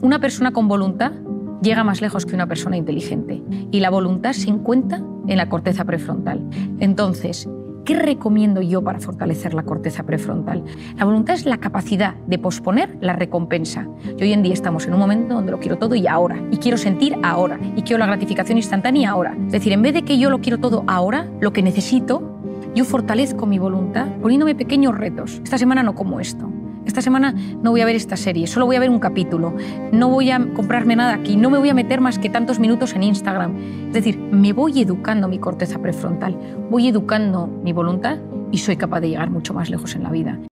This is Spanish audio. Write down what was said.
Una persona con voluntad llega más lejos que una persona inteligente y la voluntad se encuentra en la corteza prefrontal. Entonces, ¿qué recomiendo yo para fortalecer la corteza prefrontal? La voluntad es la capacidad de posponer la recompensa. Y hoy en día estamos en un momento donde lo quiero todo y ahora, y quiero sentir ahora, y quiero la gratificación instantánea ahora. Es decir, en vez de que yo lo quiero todo ahora, lo que necesito, yo fortalezco mi voluntad poniéndome pequeños retos. Esta semana no como esto esta semana no voy a ver esta serie, solo voy a ver un capítulo, no voy a comprarme nada aquí, no me voy a meter más que tantos minutos en Instagram. Es decir, me voy educando mi corteza prefrontal, voy educando mi voluntad y soy capaz de llegar mucho más lejos en la vida.